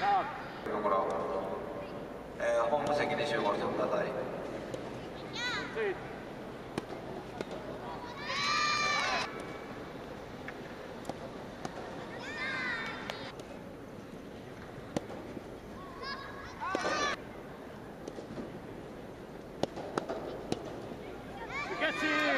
ところ、えー、本部席に集合してください。Catch!